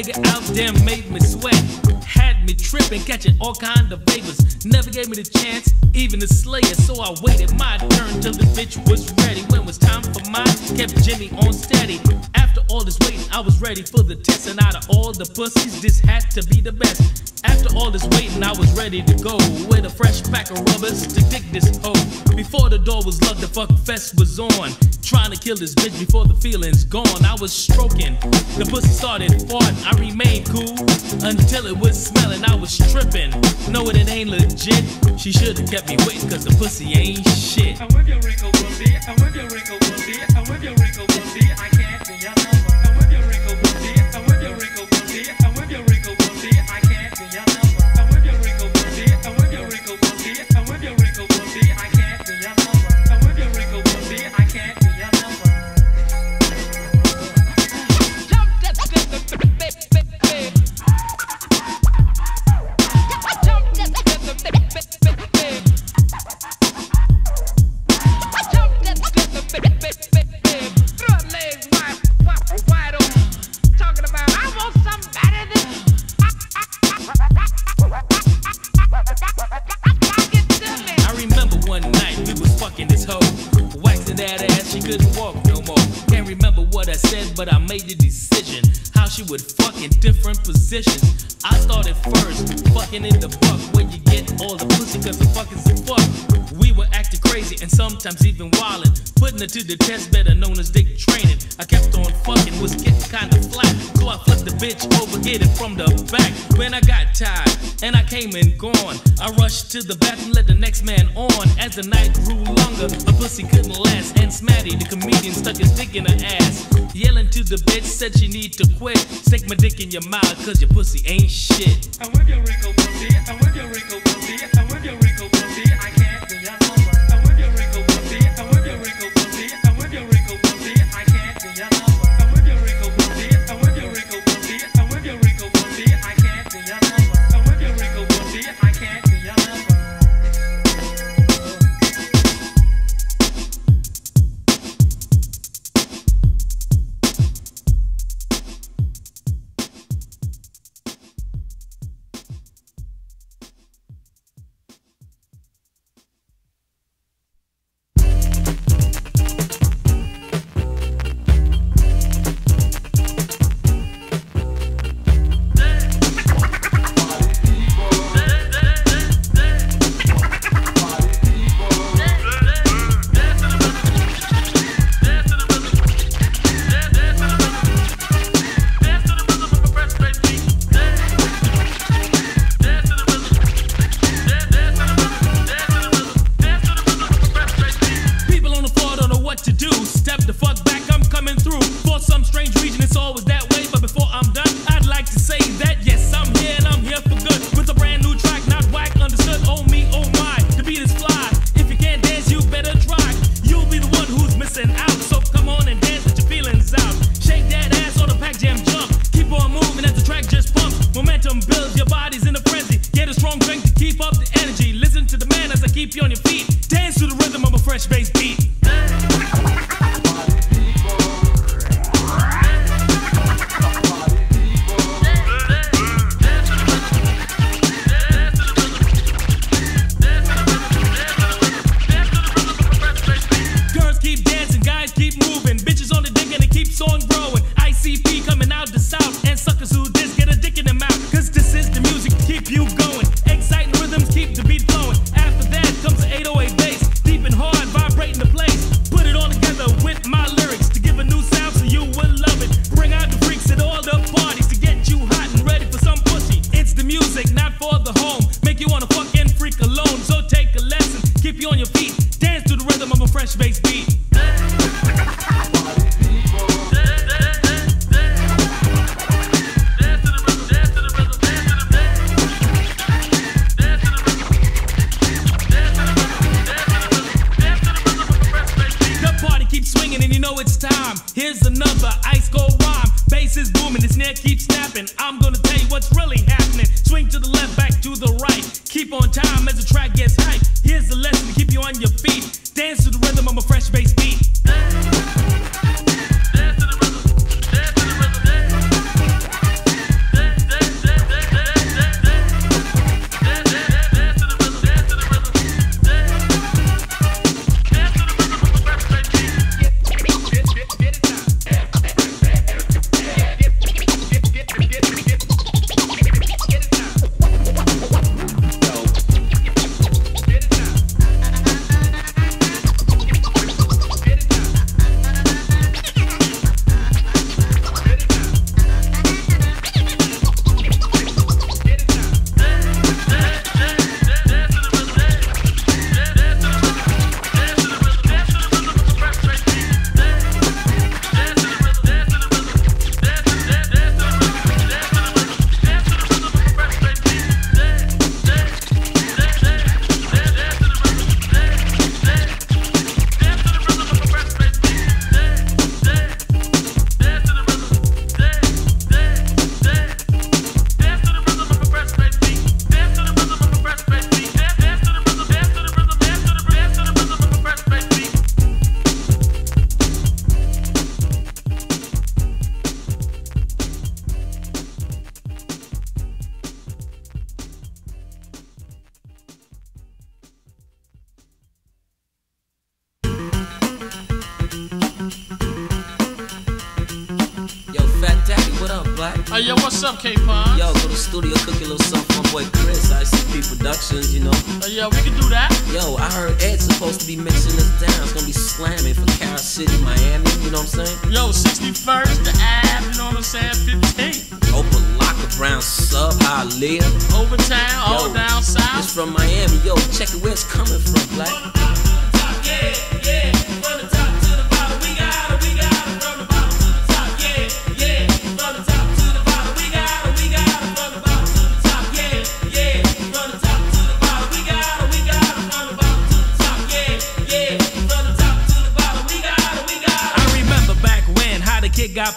The nigga out there made me sweat. Me tripping, catching all kind of favors. Never gave me the chance, even to slay it. So I waited my turn till the bitch was ready. When it was time for mine, kept Jimmy on steady. After all this waiting, I was ready for the test. And out of all the pussies, this had to be the best. After all this waiting, I was ready to go with a fresh pack of rubbers to dig this hoe. Before the door was locked, the fuck fest was on. Trying to kill this bitch before the feeling's gone. I was stroking, the pussy started farting. I remained cool until it was smelling. I was tripping, knowing it ain't legit. She should've kept me waiting, cause the pussy ain't shit. I your wrinkle pussy. I your wrinkle pussy. I your wrinkle To the test, better known as dick training. I kept on fucking, was getting kinda flat. So I flipped the bitch over, get it from the back. When I got tired and I came and gone, I rushed to the bathroom, let the next man on. As the night grew longer, a pussy couldn't last. And Smatty, the comedian, stuck his dick in her ass. Yelling to the bitch, said she need to quit. Stick my dick in your mouth, cause your pussy ain't shit. I whip your wrinkle pussy. I whip your wrinkle pussy. I whip your wrinkle pussy. I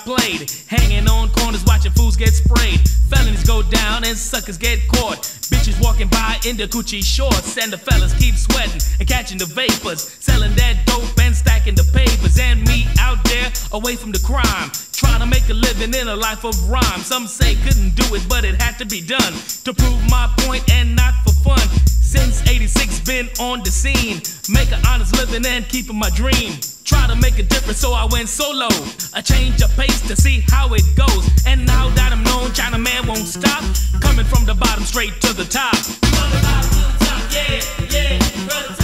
played. Hanging on corners, watching fools get sprayed. Felonies go down and suckers get caught. Bitches walking by in the coochie shorts, and the fellas keep sweating and catching the vapors. Selling that dope and stacking the papers. And me out there away from the crime. Trying to make a living in a life of rhyme. Some say couldn't do it, but it had to be done. To prove my point and not for fun. Since 86, been on the scene. Make an honest living and keeping my dream. Try to make a difference, so I went solo. A change of pace to see how it goes. And now that I'm known, Chinaman won't stop. Coming from the bottom straight to the top. From the bottom to the top, yeah, yeah.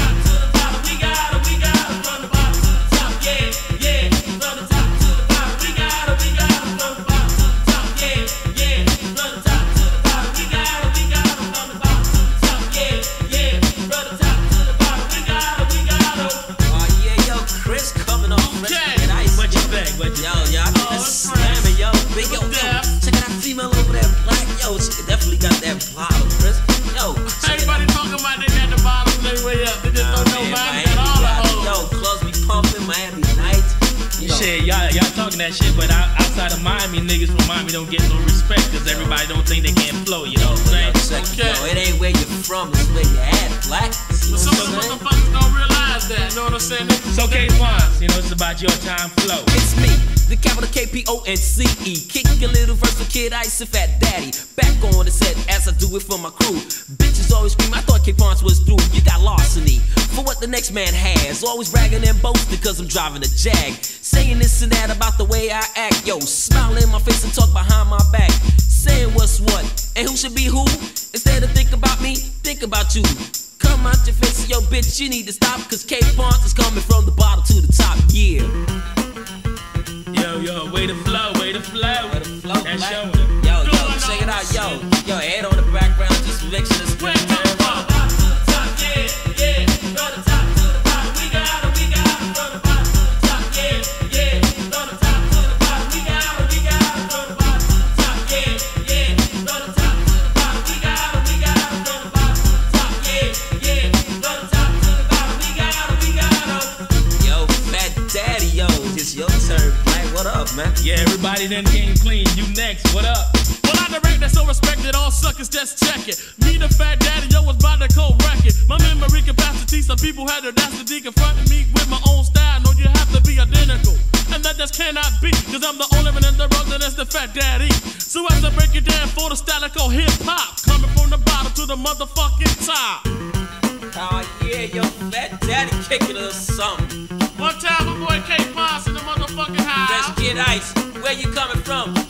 That shit, but out- outside of Miami, niggas from Miami don't get no respect because everybody don't think they can flow, you know what I'm saying? check it, yo, it ain't where you're from, it's where you at, black. See But what some the saying? motherfuckers don't realize that. You know what I'm saying? They- It's okay, Fonz, you know, it's about your time flow. It's me, the capital K P O N C E. Kick a little verse for Kid Ice and Fat Daddy. Back on the set as I do it for my crew. Bitches always scream, I thought K Ponce was through. You got larceny for what the next man has. Always bragging and boasting because I'm driving a Jag. Saying this and that about the way I act. Yo, smile in my face and talk behind my back. Saying what's what and who should be who. Instead of think about me, think about you. Come out your face, yo, bitch, you need to stop. Cause K Ponce is coming from the bottom to the top, yeah. Yo, yo, way to flow, way to flow. Where the flow That's. Yo, yo, Going check it out, yo. Yo, head on the background, Then came clean. You next, what up? Well, I direct that so respected, all suckers just check it. Me, the fat daddy, yo, was by the cold record. My memory capacity, some people had the audacity confronting me with my own style. No, you have to be identical. And that just cannot be, cause I'm the only one in the world that is the fat daddy. So as I break it down for the style I call hip hop, coming from the bottom to the motherfucking top. Oh, yeah, yo, fat daddy kicking us something. Time, my boy K in the motherfucking house. Kid Ice, where you coming from?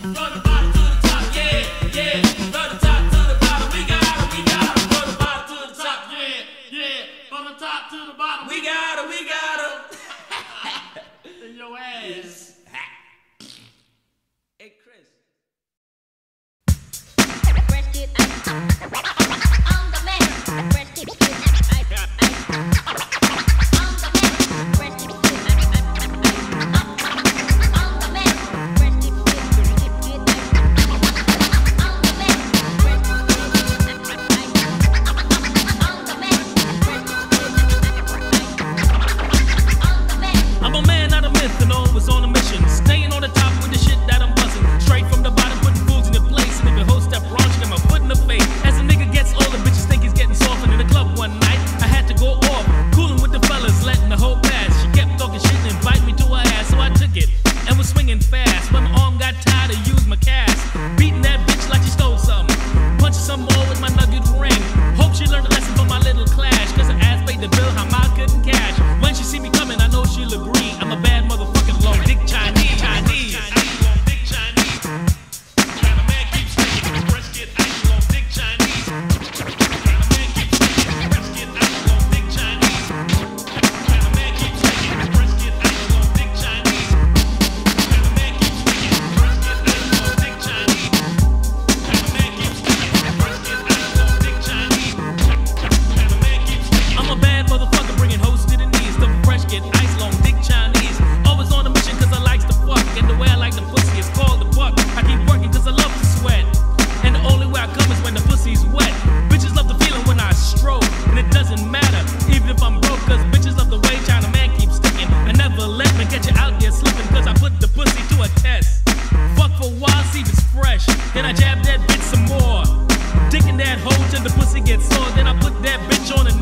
then the pussy gets sore. Then I put that bitch on a.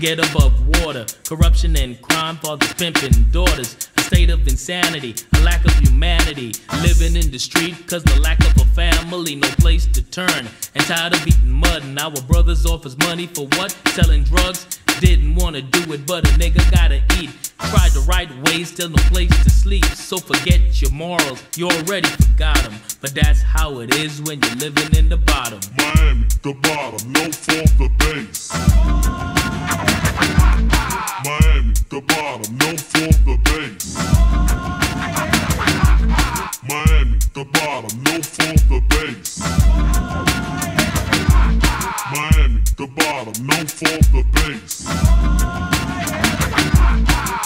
get above water. Corruption and crime, fathers pimping daughters. A state of insanity, a lack of humanity. Living in the street cause the lack of a family, no place to turn. And tired of eating mud, and our brothers offers money for what? Selling drugs? Didn't wanna do it, but a nigga gotta eat. Tried the right way, still no place to sleep. So forget your morals, you already forgot them. But that's how it is when you're living in the bottom. Miami, the bottom, no for the bass. Miami, the bottom, no for the bass. Miami, the bottom, no for the bass. Miami, the bottom, no for the bass.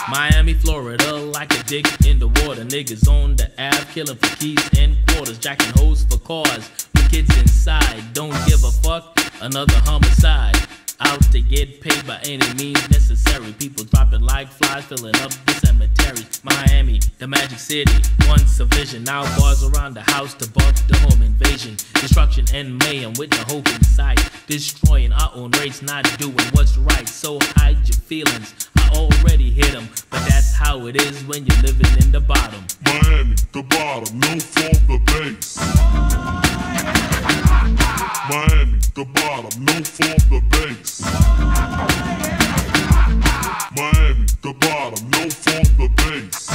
Miami, Florida, like a dick in the water. Niggas on the Ave, killing for keys and quarters, jacking hoes for cars. With kids inside, don't give a fuck. Another homicide. Out to get paid by any means necessary. People dropping like flies, filling up the cemetery. Miami, the magic city. Once a vision, now bars around the house to buck the home invasion. Destruction and mayhem with the hope in sight. Destroying our own race, not doing what's right. So hide your feelings. I already hit them, but that's how it is when you're living in the bottom. Miami, the bottom, no for the bass. Miami, the bottom, no for the bass. Miami, the bottom, no for the bass.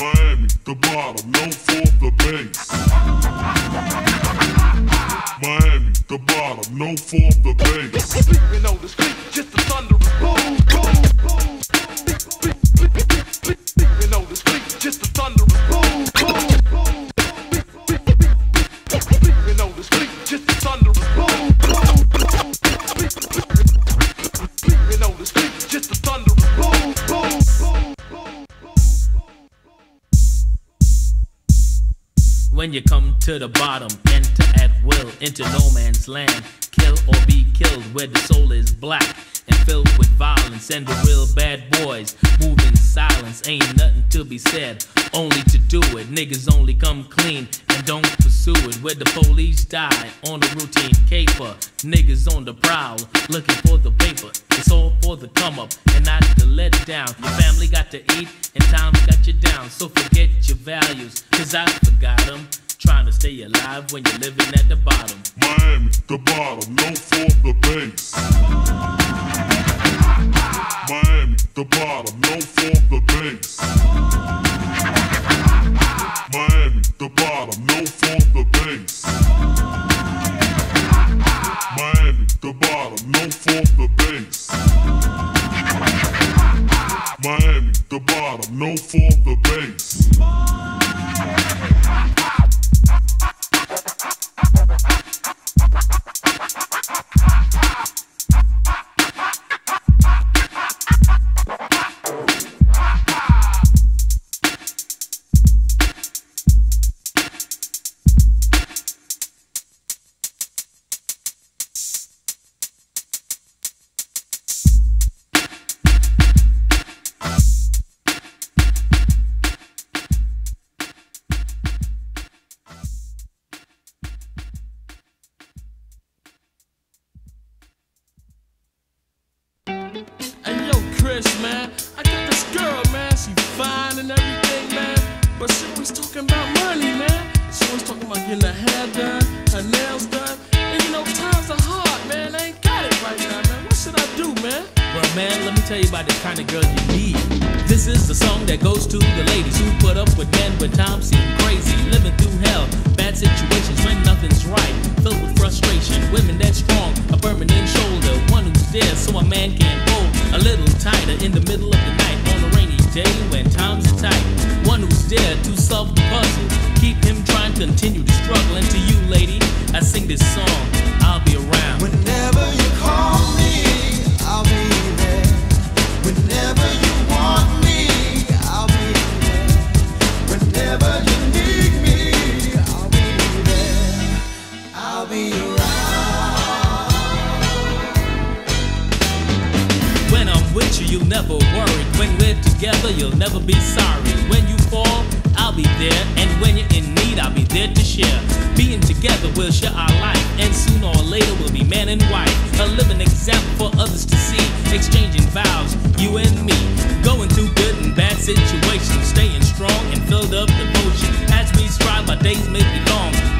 Miami, the bottom, no for the bass. Miami, the bottom, no for the bass. Sleeping on the street, just a boom, boom. When you come to the bottom, enter at will into no man's land. Kill or be killed where the soul is black and filled with violence. And the real bad boys move in silence. Ain't nothing to be said, only to do it. Niggas only come clean and don't pursue it. Where the police die on a routine caper. Niggas on the prowl looking for the paper. It's all for the come up and not the let down. Your family got to eat and time's got you down. So forget your values, cause I forgot them. Trying to stay alive when you're living at the bottom. Miami, the bottom, no for the bass. Miami, the bottom, no for the bass. The bottom, no for the bass. Miami, the bottom, no for the bass. Miami, the bottom, no for the bass. Chris, man, I got this girl, man. She fine and everything, man. But she always talking about money, man. She always talking about getting her hair done, her nails done. And you know, times are hard, man. I ain't got it right now, man. What should I do, man? Well, man, let me tell you about the kind of girl you need. This is the song that goes to the ladies who put up with men when times seem crazy, living through hell, bad situations when nothing's right. Filled with frustration, women that strong, a permanent shoulder, one who's there so a man can hold a little tighter in the middle of the night on a rainy day when times are tight. One who's there to solve the puzzle, keep him trying, continue to struggle. And to you, lady, I sing this song. I'll be around. together, you'll never be sorry. When you fall, I'll be there, and when you're in need, I'll be there to share. Being together, we'll share our life, and sooner or later, we'll be man and wife. A living example for others to see, exchanging vows, you and me. Going through good and bad situations, staying strong and filled up devotion. As we strive, our days may be long.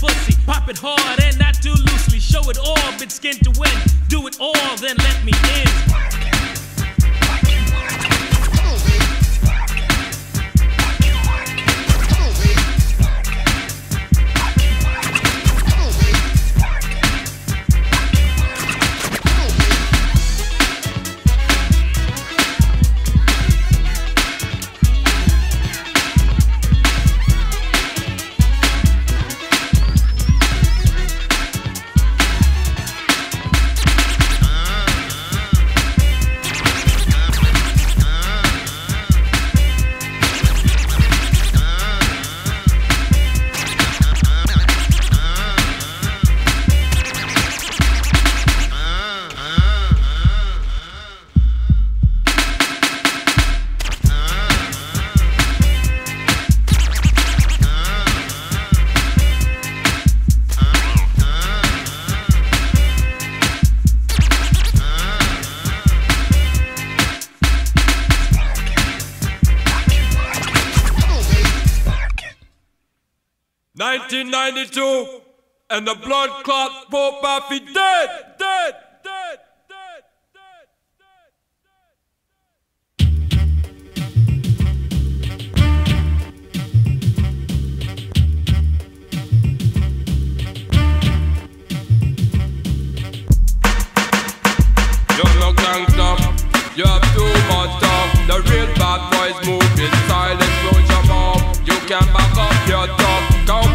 pussy. Pop it hard and not too loosely. Show it all, but skin to win.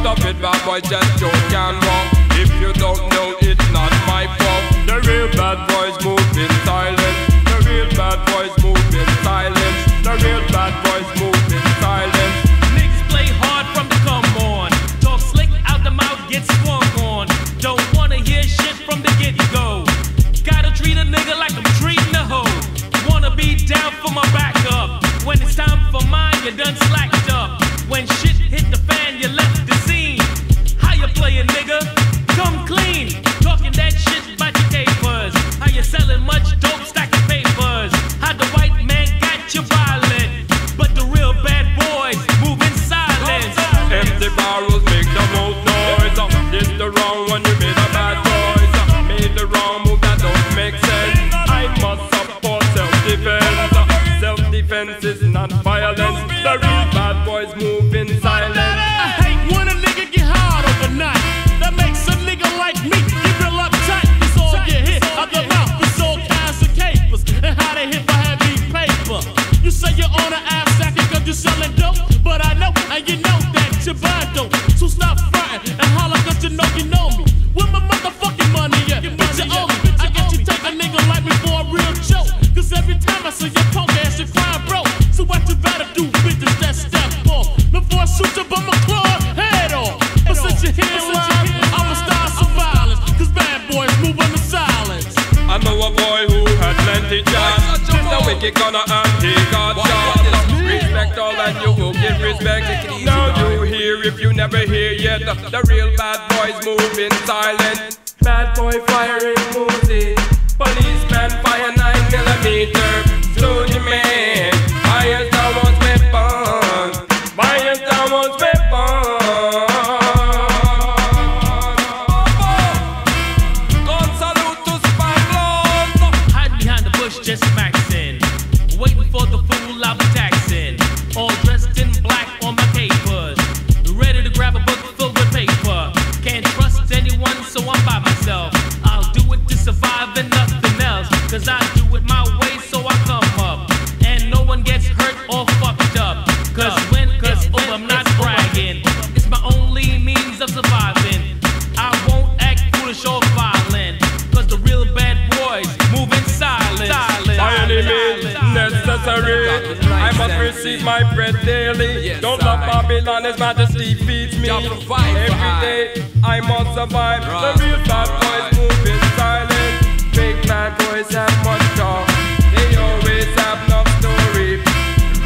Stop it, bad boy just don't can walk If you don't know it's not my fault. The real bad boys move in silence. The real bad boys move in silence. The real bad boys move in silence. Niggas play hard from the come on. Talk slick out the mouth get swung on. Don't wanna hear shit from the get go Gotta treat a nigga like I'm treating a hoe. Wanna be down for my backup. When it's time for mine you done slacked up. When shit nigga. Come clean. The real bad boys moving silent. Bad boy firing Uzi. Policeman fire 9 millimeter. Babylon, His Majesty feeds me. Every day I must survive. The real bad boys move in silence. Big bad boys have much talk. They always have no story.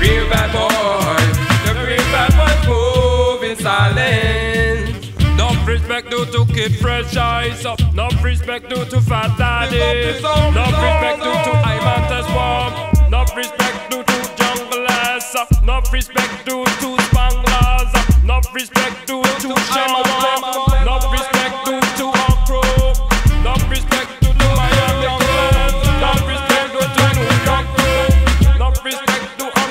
Real bad boys, the real bad boys move in silence. No respect due to keep fresh eyes. up. No respect due to fat daddies. No respect due to I'm at a swamp. No respect due to jungle ass. No respect due Love, respect, to Shama. Love, respect, to. Love, respect, to Miami. Love, respect, to New York. Love, respect,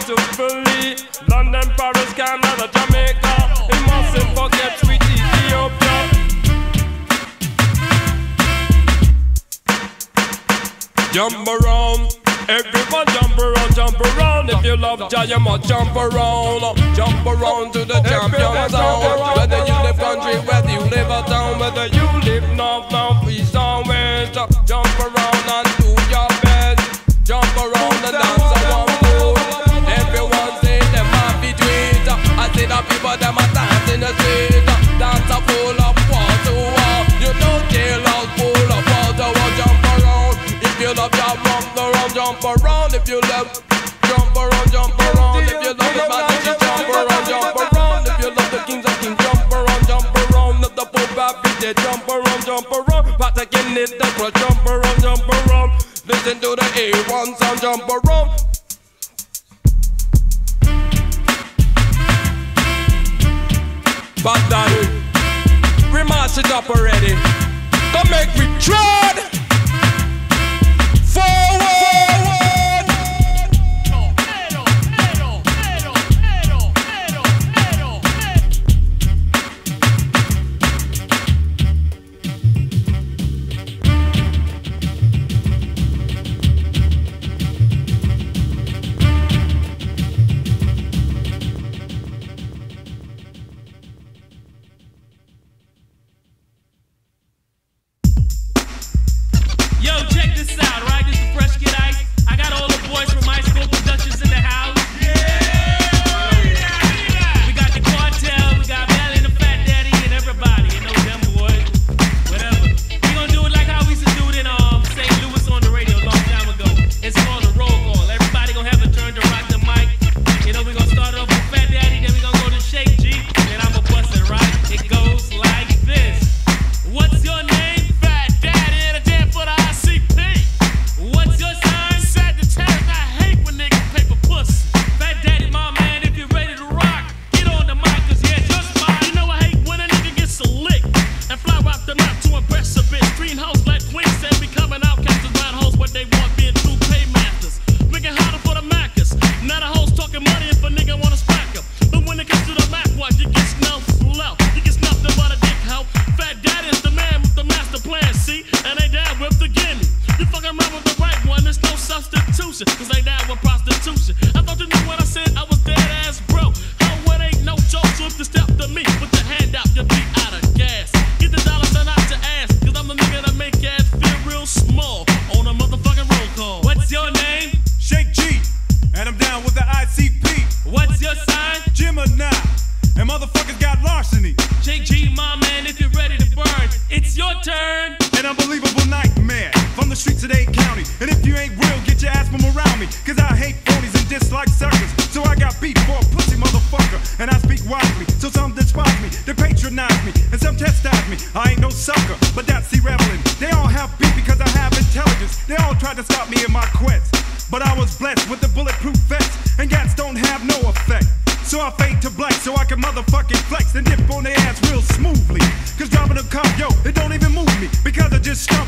to Philly. London, Paris, Canada, Jamaica. Jump around. Everyone jump around, jump around. If you love Jah, you must jump around. Jump around to the champion zone. Whether you live country, whether you live a town, whether you live north, south, east, or west, jump around. if you love, jump around, jump around. If you love the magic, jump around, jump around. If you love the kings and kings, jump around, jump around. If the Pope happy, they jump around, jump around. But again, it's the crowd, jump around, jump around. Listen to the A1 sound, jump around. But daddy, we mash it up already. Don't make me dread.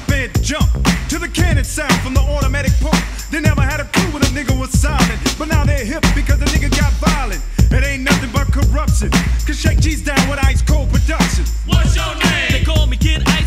and jump to the cannon sound from the automatic pump. They never had a clue when a nigga was silent, but now they're hip because the nigga got violent. It ain't nothing but corruption. Cause Shake G's down with ice cold production. What's your name? They call me Kid Ice.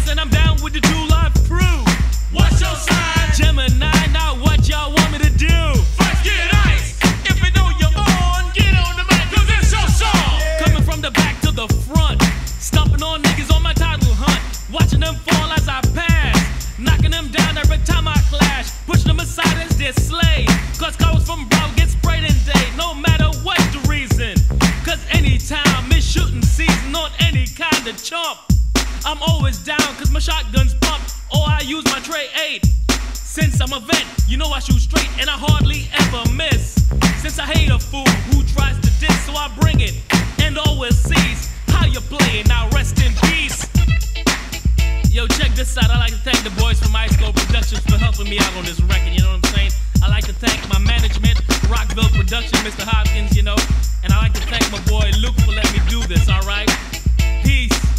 I'm a vet, you know I shoot straight and I hardly ever miss. Since I hate a fool who tries to diss, so I bring it and always sees how you playing. Now rest in peace. Yo, check this out. I like to thank the boys from Ice Cold Productions for helping me out on this record. You know what I'm saying? I like to thank my management, Rockville Production, Mr. Hopkins, you know. And I like to thank my boy Luke for letting me do this, alright? Peace.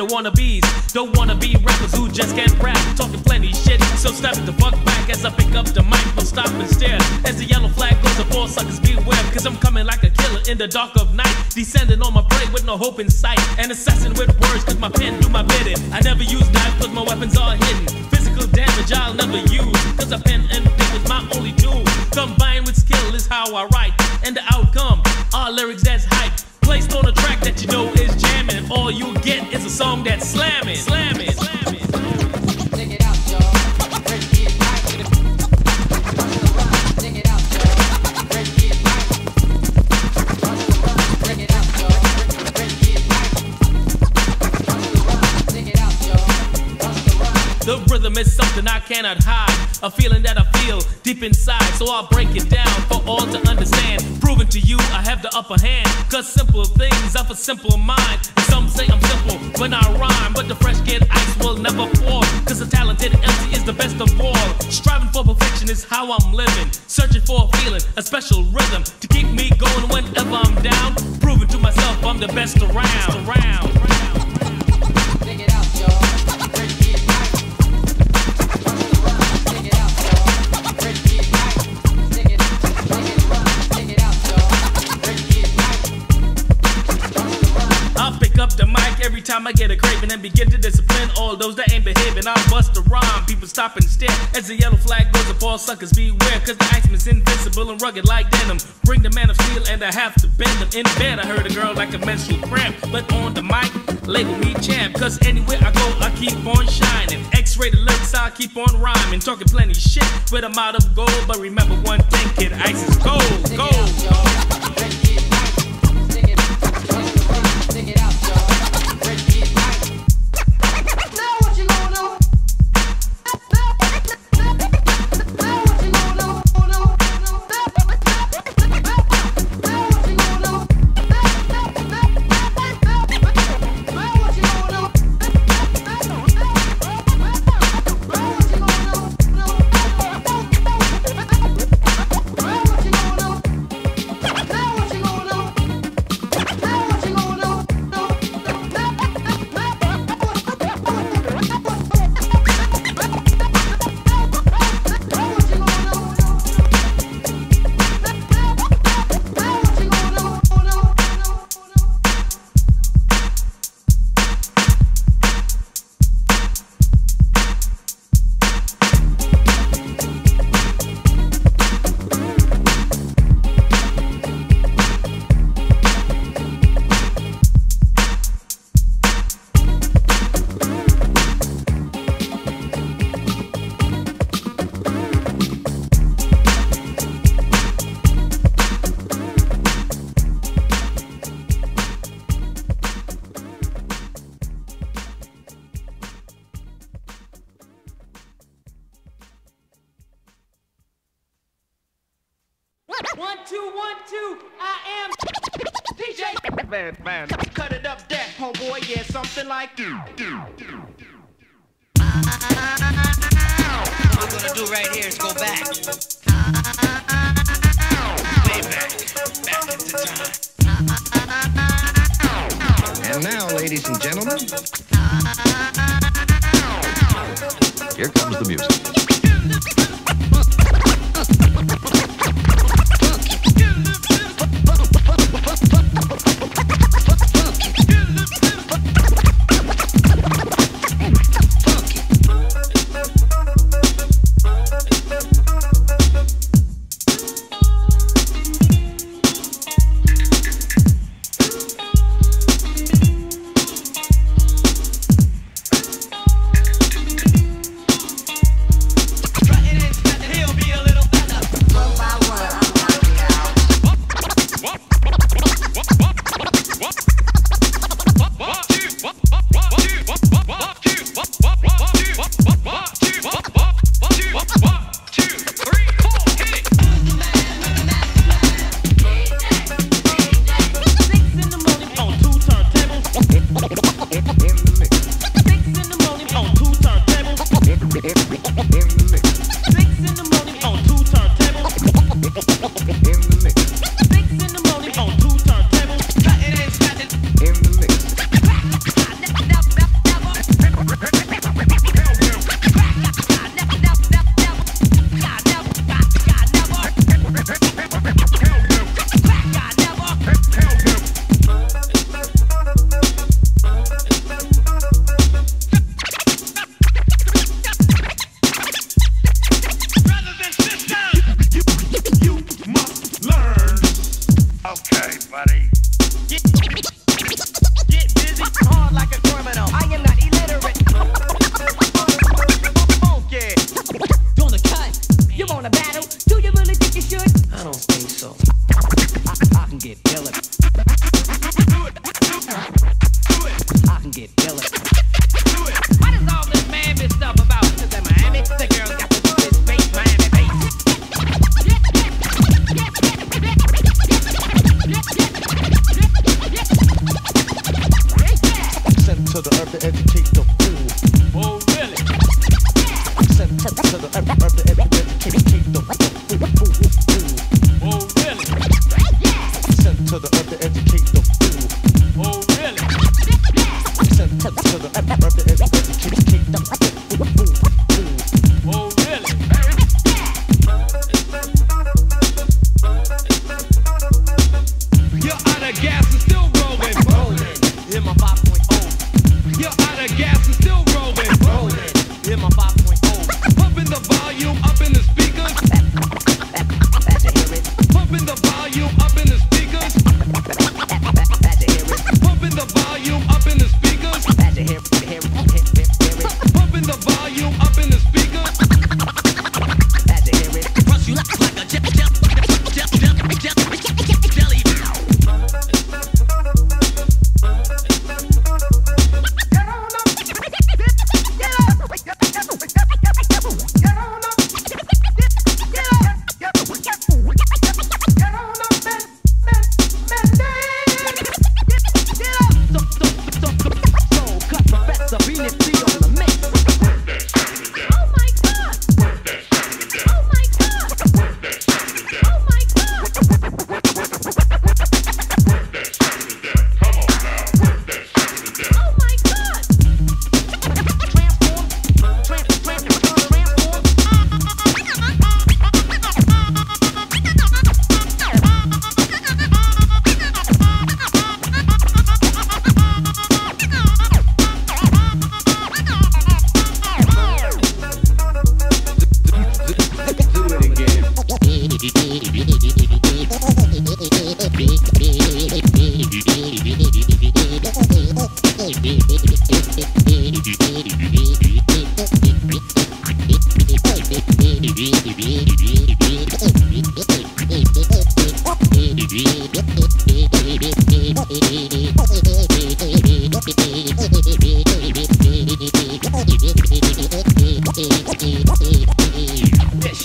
The wannabes. Don't wanna be rappers who just can't rap. Talking plenty shit, so step the fuck back as I pick up the mic. Will stop and stare. As the yellow flag goes up, all suckers beware. Cause I'm coming like a killer in the dark of night. Descending on my prey with no hope in sight. An assassin with words, cause my pen do my bidding. I never use knife cause my weapons are hidden. Physical damage I'll never use. Cause a pen and ink is my only tool. Combined with skill is how I write. Mike. Check it out, y'all. The rhythm is something I cannot hide. A feeling that I feel deep inside. So I'll break it down for all to understand. Proving to you I have the upper hand. Cause simple things have a simple mind. I'm living. Searching for a feeling, a special rhythm I get a craving and begin to discipline all those that ain't behaving. I'll bust a rhyme, people stop and stare as the yellow flag goes up. All suckers beware, cause the Iceman's invincible and rugged like denim. Bring the man of steel and I have to bend him. In bed, I heard a girl like a menstrual cramp, but on the mic, label me champ. Cause anywhere I go, I keep on shining. X-rated lyrics, I keep on rhyming. Talking plenty shit with a out of gold. But remember one thing, kid, ice is cold, Check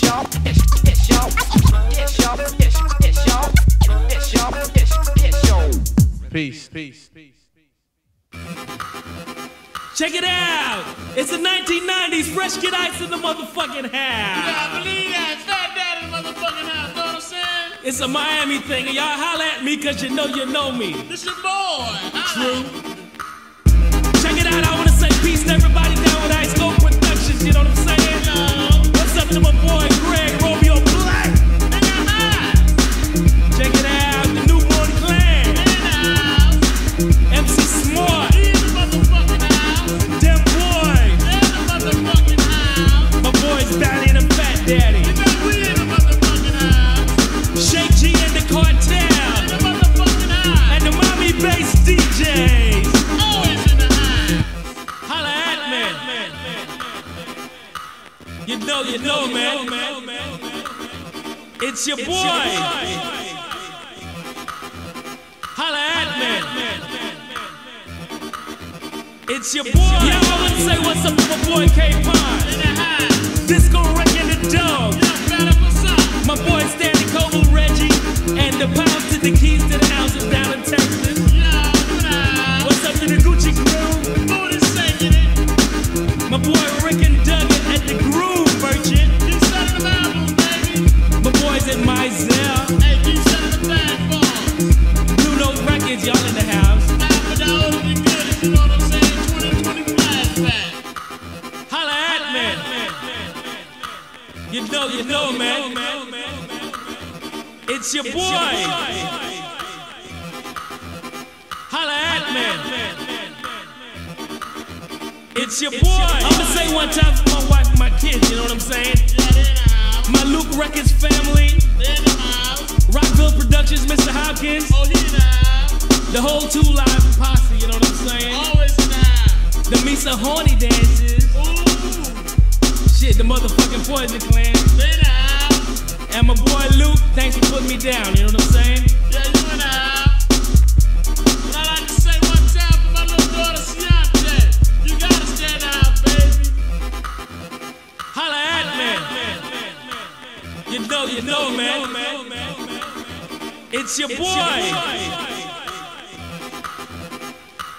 y'all. Peace. Peace. Check it out. It's the 1990s. Fresh Kid Ice in the motherfucking house. I believe that. Fat Daddy motherfucking house. Know what I'm saying? It's a Miami thing, and y'all holla at me because you know you know me. This your boy. True. Check it out. I want to say peace to everybody down with Ice Cold Productions. You know what I'm saying? To boy Greg know, you know, man. It's your boy. Holla at me. It's your boy. Yo, I want to say what's up to my boy K Pond. Disco Rick and the Dog. My boy Stanley Coble, Reggie, and the pounds to the keys to the houses down in Texas. What's up to the Gucci crew? My boy Rick know, you know, man. It's your boy. Holla at me. It's your boy. I'ma say one time for my wife and my kids, you know what I'm saying? My Luke Records family. Rockville Productions, Mr. Hopkins. The whole two live posse, you know what I'm saying? The Misa Horny dances. Shit, the motherfucking Poison Clan. And my boy Luke, thanks for putting me down, you know what I'm saying? Yeah, you wanna say one time for my little daughter, Snapchat. You gotta stand out, baby. Holla at. You know, you know, man. It's your boy.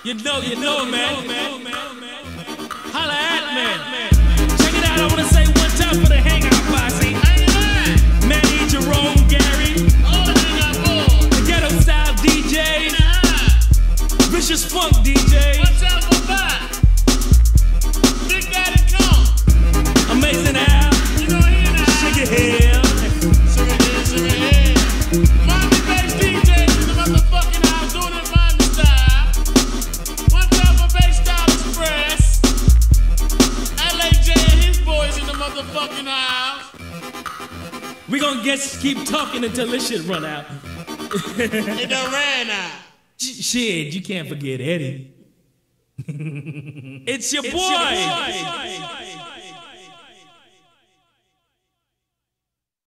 You know, you know, man. Holla at me. I want to say one time for the hangout until this shit run out. It done ran out. Shit, you can't forget Eddie. it's your boy.